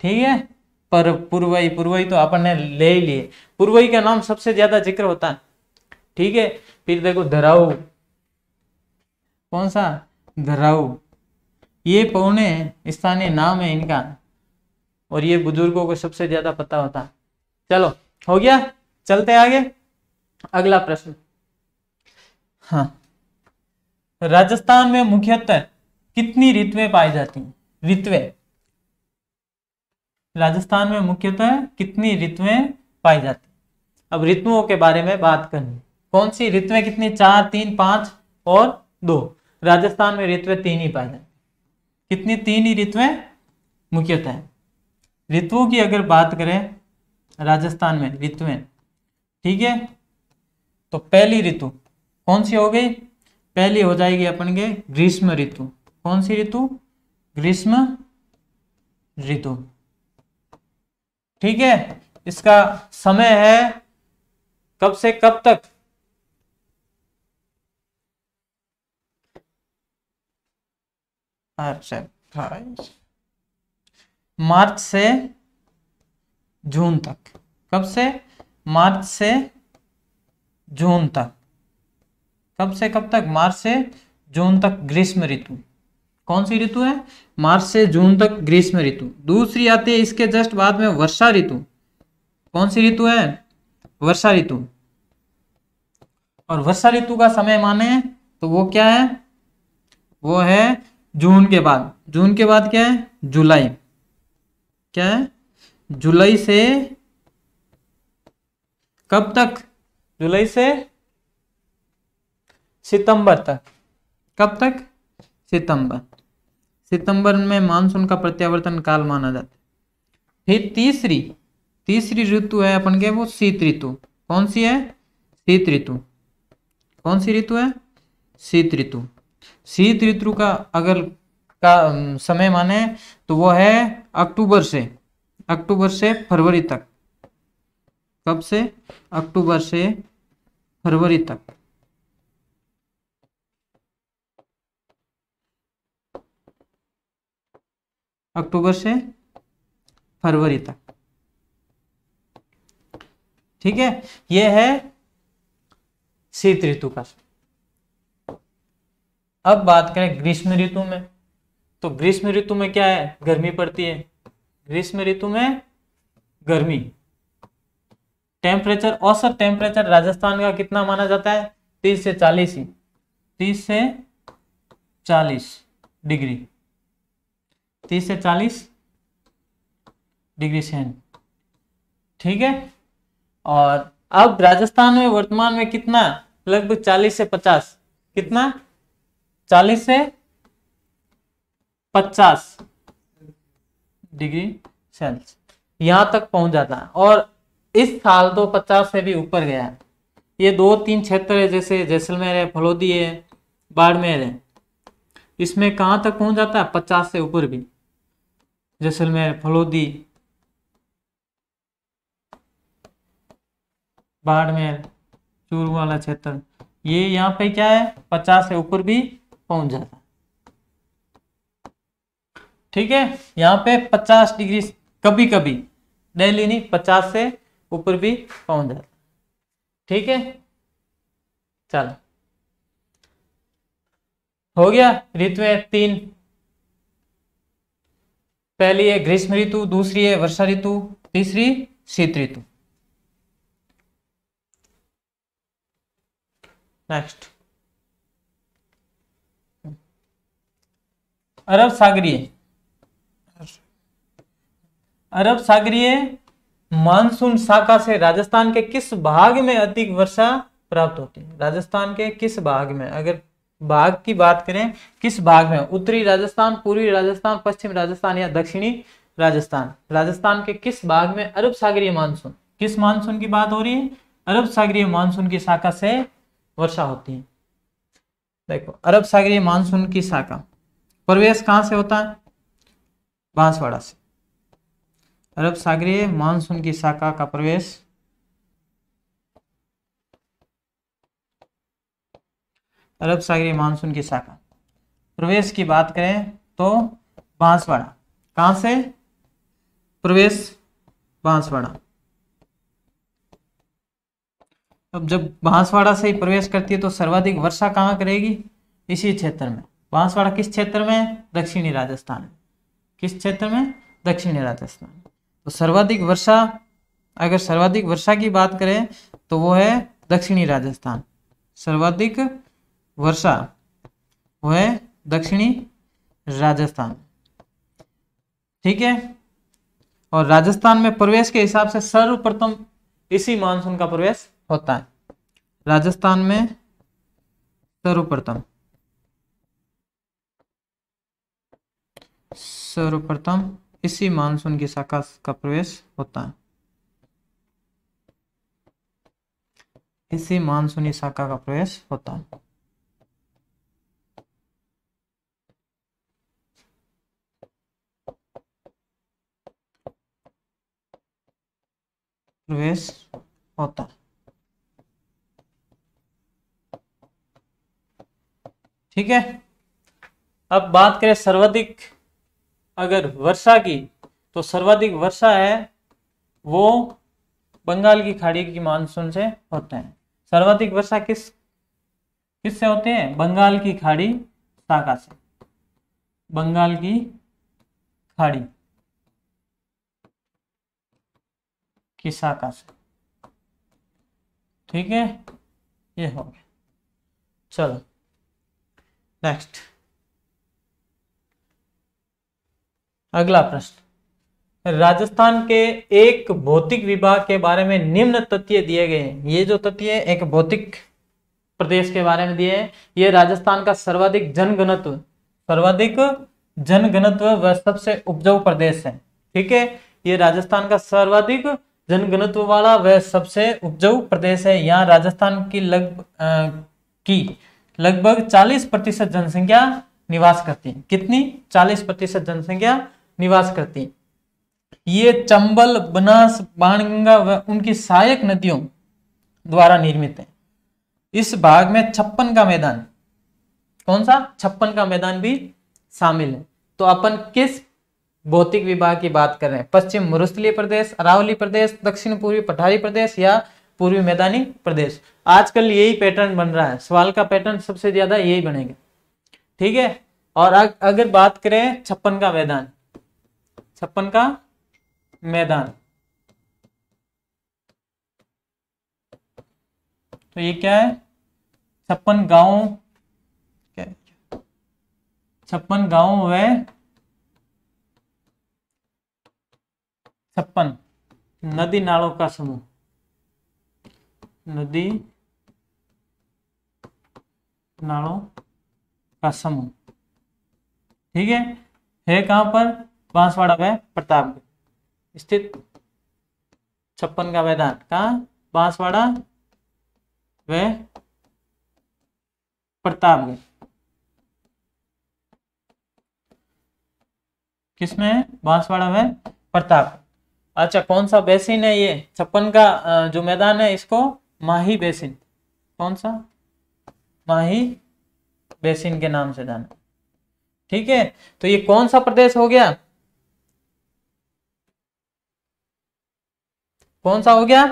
ठीक है? पर पूर्वई पूर्वई तो अपन ने ले ही लिए। पूर्वई का नाम सबसे ज़्यादा ज़िक्र होता है। ठीक है? फिर देखो, धराऊ। कौन सा? धराऊ। ये पौने स्थानीय नाम है इनका, और ये बुज़ुर्गों को सबसे ज़्यादा पता होता। चलो, हो गया? चलते आगे। अगला प्रश्न। हाँ। राजस्थान में मुख्यतः कितनी ऋतुएँ पाई जाती हैं? ऋतुएँ। राजस्थान में मुख्यतः कितनी ऋतुएँ पाई जाती अब ऋतुओं के बारे में बात करनी कौन सी ऋतुएँ कितनी? चार, तीन, पाँच और दो। राजस्थान में ऋतुएँ तीन ही पाई जाती कितनी तीन ही ऋतुएँ मुख्यतः ऋतुओं की अगर बात करें, राजस्थान में ऋतुएँ, ठीक है? तो पहली ऋतु कौन सी हो गई? पहली हो जाएगी अपन के ग्रीष्म ऋतु। कौन सी ऋतु? ग्रीष्म ऋतु। ठीक है? इसका समय है कब से कब तक? अच्छा मार्च से जून तक। कब से? मार्च से जून तक। कब से कब तक? मार्च से जून तक ग्रीष्म ऋतु। कौन सी ऋतु है? मार्च से जून तक ग्रीष्म ऋतु। दूसरी आती है इसके जस्ट बाद में वर्षा ऋतु। कौन सी ऋतु है? वर्षा ऋतु। और वर्षा ऋतु का समय माने तो वो क्या है? वो है जून के बाद। जून के बाद क्या है? जुलाई। क्या है? जुलाई से कब तक? जुलाई से सितंबर तक। कब तक? सितंबर। सितंबर में मानसून का प्रत्यावर्तन काल माना जाता है। फिर तीसरी तीसरी ऋतु है अपन के, वो शीत ऋतु। कौन सी है? शीत ऋतु। कौन सी ऋतु है? शीत ऋतु। शीत ऋतु का अगर का समय माने तो वो है अक्टूबर से अक्टूबर से फरवरी तक। कब से? अक्टूबर से फरवरी तक। अक्टूबर से फरवरी तक। ठीक है? ये है शीत ऋतु का। अब बात करें ग्रीष्म ऋतु में तो ग्रीष्म ऋतु में क्या है? गर्मी पड़ती है। ग्रीष्म ऋतु में गर्मी। टेम्परेचर औसत टेम्परेचर राजस्थान का कितना माना जाता है? तीस से चालीस ही। तीस से चालीस डिग्री। तीस से चालीस डिग्री सेंट। ठीक है? और अब राजस्थान में, वर्तमान में कितना? लगभग चालीस से पचास। कितना? चालीस से पचास डिग्री सेल्सियस। यहाँ तक पहुँच जाता है। और इस साल तो पचास से भी ऊपर गया है। ये दो तीन क्षेत्र है, जैसे जैसलमेर है, फलोदी है, बाड़मेर है। इसमें कहाँ तक पहुँच जाता है? पचास से ऊपर भी। जैसलमेर, फलोदी, बाड़मेर, चूरू वाला क्षेत्र। ये यहाँ पे क्या है? पचास से ऊपर भी पहुँच जाता ठीक है, यहाँ पे पचास डिग्री कभी कभी डेली नहीं, पचास से ऊपर भी पहुँच जाता ठीक है? चलो। हो गया, ऋतु तीन। पहली है ग्रीष्म ऋतु, दूसरी है वर्षा ऋतु, तीसरी शीत ऋतु। नेक्स्ट अरब सागरीय। अरब सागरीय मानसून शाखा से राजस्थान के किस भाग में अधिक वर्षा प्राप्त होती है? राजस्थान के किस भाग में? अगर भाग की बात करें, किस भाग में? उत्तरी राजस्थान, पूर्वी राजस्थान, पश्चिम राजस्थान या दक्षिणी राजस्थान? राजस्थान के किस भाग में अरब सागरीय मानसून? किस मानसून की बात हो रही है? अरब सागरीय मानसून की शाखा से वर्षा होती है। देखो, अरब सागरीय मानसून की शाखा। प्रवेश कहाँ से होता है? बांसवाड़ा से। अरब सागरीय मानसून की शाखा का प्रवेश। अरब सागरीय मानसून की शाखा। प्रवेश की बात करें तो बांसवाड़ा। कहाँ से? प्रवेश बांसवाड़ा। अब जब बांसवाड़ा से ही प्रवेश करती है तो सर्वाधिक वर्षा कहाँ करेगी? इसी क्षेत्र में। बांसवाड़ा किस क्षेत्र में? दक्षिणी राजस्थान। किस क्षेत्र में? दक्षिणी राजस्थान। तो सर्वाधिक वर्षा, अगर सर्वाधिक वर्षा की बात करें तो वो है दक्षिणी राजस्थान। सर्वाधिक वर्षा वो है दक्षिणी राजस्थान। ठीक है? और राजस्थान में प्रवेश के हिसाब से सर्वप्रथम इसी मानसून का प्रवेश होता है। राजस्थान में सर्वप्रथम। सर्वप्रथम इसी मानसून की शाखा का प्रवेश होता है। इसी मानसूनी शाखा का प्रवेश होता है। प्रवेश होता है। ठीक है? अब बात करें सर्वाधिक अगर वर्षा की तो सर्वाधिक वर्षा है वो बंगाल की खाड़ी की मानसून से होते हैं। सर्वाधिक वर्षा किस किस से होते हैं? बंगाल की खाड़ी शाखा से। बंगाल की खाड़ी की शाखा से। ठीक है? ये हो गया। चलो। नेक्स्ट अगला प्रश्न। राजस्थान के एक भौतिक विभाग के बारे में निम्न तथ्य दिए गए हैं। ये जो तथ्य एक भौतिक प्रदेश के बारे में दिए हैं। ये राजस्थान का सर्वाधिक जनघनत्व सर्वाधिक जनघनत्व व सबसे उपजाऊ प्रदेश है। ठीक है? ये राजस्थान का सर्वाधिक जनघनत्व वाला व सबसे उपजाऊ प्रदेश है। यहाँ राजस्थान की लग की लगभग 40 प्रतिशत जनसंख्या निवास करती है। कितनी? 40 प्रतिशत जनसंख्या निवास करती है। ये चंबल, बनास, बाणगंगा व उनकी सहायक नदियों द्वारा निर्मित है। इस भाग में छप्पन का मैदान। कौन सा? छप्पन का मैदान भी शामिल है। तो अपन किस भौतिक विभाग की बात कर रहे हैं? पश्चिम मरुस्थलीय प्रदेश, अरावली प्रदेश, दक्षिण पूर्वी पठारी प्रदेश या पूर्वी मैदानी प्रदेश? आजकल यही पैटर्न बन रहा है। सवाल का पैटर्न सबसे ज़्यादा यही बनेगा। ठीक है? और अगर बात करें छप्पन का मैदान छप्पन का मैदान। तो ये क्या है? छप्पन गाँव। क्या छप्पन गाँव व छप्पन। नदी नालों का समूह। नदी नालों का समूह। ठीक है? है कहाँ पर? बांसवाड़ा व प्रतापगढ़ स्थित छप्पन का मैदान, कहा? बांसवाड़ा व प्रतापगढ़ किसमें? बांसवाड़ा व प्रताप अच्छा कौन सा बेसिन है ये? छप्पन का जो मैदान है, इसको माही बेसिन। कौन सा माही बेसिन के नाम से जाना। ठीक है तो ये कौन सा प्रदेश हो गया? कौन सा हो गया?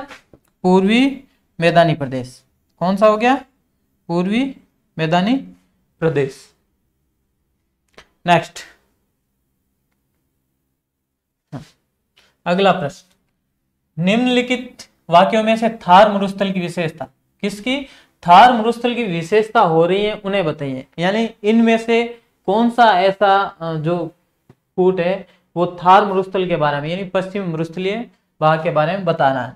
पूर्वी मैदानी प्रदेश। कौन सा हो गया? पूर्वी मैदानी प्रदेश। नेक्स्ट अगला प्रश्न। निम्नलिखित वाक्यों में से थार मरुस्थल की विशेषता। किसकी? थार मरुस्थल की विशेषता हो रही है, उन्हें बताइए। यानी इनमें से कौन सा ऐसा जो कूट है, वो थार मरुस्थल के बारे में, यानी पश्चिम मरुस्थलीय भाग के बारे में बताना है।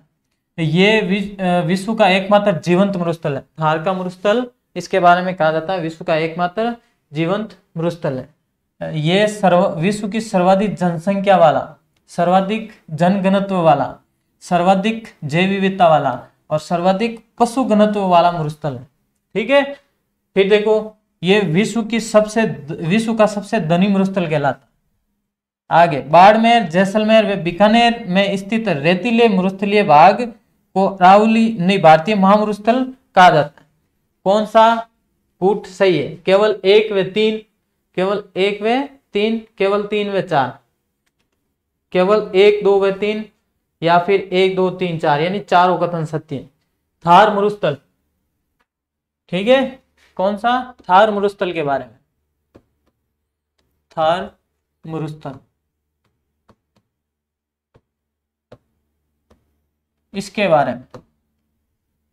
तो ये विश्व का एकमात्र जीवंत मरुस्थल है। थार का मरुस्थल, इसके बारे में कहा जाता है, विश्व का एकमात्र जीवंत मरुस्थल है। ये सर्व, विश्व की सर्वाधिक जनसंख्या वाला, सर्वाधिक जनघनत्व वाला, सर्वाधिक जैव विविधता वाला और सर्वाधिक पशु घनत्व वाला मरुस्थल है। ठीक है? फिर देखो, ये विश्व की सबसे विश्व का सबसे धनी मरुस्थल कहलाता आगे, बाड़मेर, जैसलमेर व बीकानेर में स्थित रेतीले मरुस्थलीय भाग को राहुली नहीं भारतीय महामरुस्थल कहा जाता है। कौन सा फूट सही है? केवल एक व तीन, केवल एक व तीन, केवल तीन व चार। केवल एक, दो व तीन या फिर एक, दो, तीन, चार, यानी चारों कथन सत्य थार मरुस्थल, ठीक है? कौन सा? थार मरुस्थल के बारे में। थार मरुस्थल। इसके बारे में।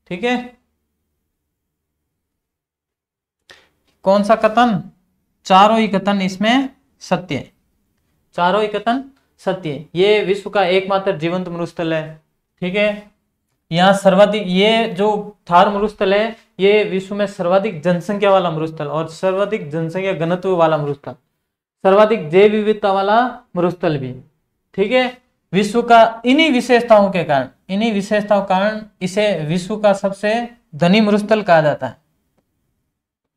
ठीक है? कौन सा कथन? चारों ही कथन इसमें सत्य है। चारों ही कथन सत्य है। ये विश्व का एकमात्र जीवंत मरुस्थल है। ठीक है? यहाँ सर्वाधिक, ये जो थार मरुस्थल है, ये विश्व में सर्वाधिक जनसंख्या वाला मरुस्थल और सर्वाधिक जनसंख्या घनत्व वाला मरुस्थल। सर्वाधिक जैव विविधता वाला मरुस्थल भी। ठीक है? विश्व का इन्हीं विशेषताओं के कारण, इन्हीं विशेषताओं कारण इसे विश्व का सबसे धनी मरुस्थल कहा जाता है।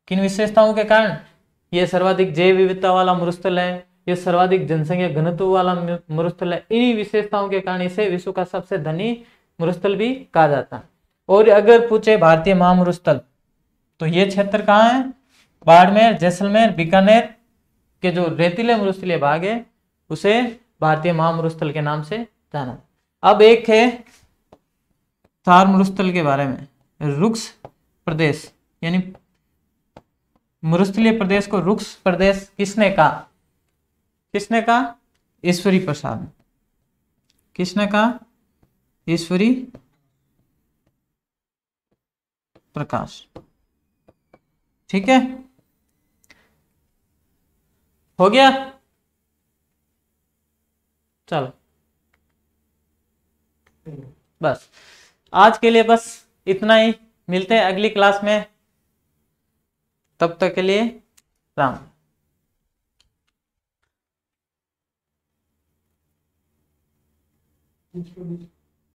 किन विशेषताओं के कारण? यह सर्वाधिक जैव विविधता वाला मरुस्थल है, ये सर्वाधिक जनसंख्या घनत्व वाला मरुस्थल है। इन्हीं विशेषताओं के कारण इसे विश्व का सबसे धनी मरुस्थल भी कहा जाता है। और अगर पूछे भारतीय महामरुस्थल तो ये क्षेत्र कहाँ है? बाड़मेर, जैसलमेर, बीकानेर के जो रेतीले मरुस्थलीय भाग है, उसे भारतीय महामरुस्थल के नाम से जाना अब एक है थार मरुस्थल के बारे में, रुक्स प्रदेश, यानी मरुस्थलीय प्रदेश को रुक्स प्रदेश किसने कहा? किसने कहा? ईश्वरी प्रसाद किसने कहा? ईश्वरी प्रकाश। ठीक है? हो गया? चलो। बस। आज के लिए बस इतना ही। मिलते हैं अगली क्लास में। तब तक के लिए राम।